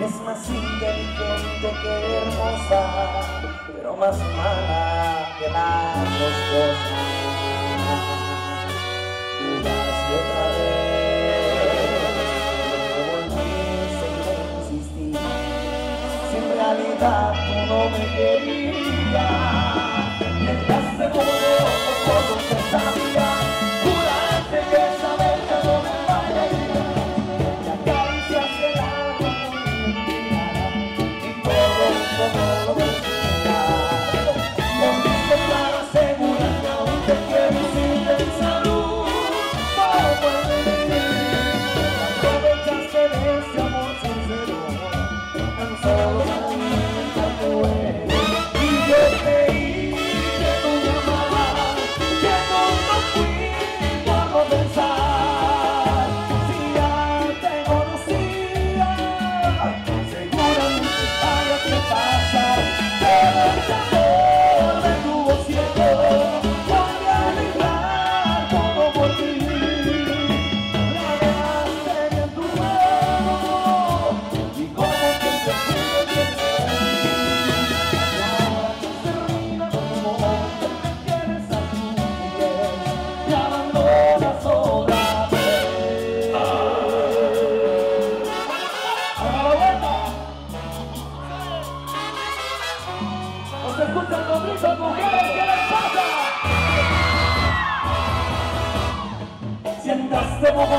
es más inteligente que hermosa, pero más mala que las dos cosas. Jugaste otra vez, como en mí seguiré insistir, si en realidad tú no me querías. muchas mujeres que les pasa. Sientaste moco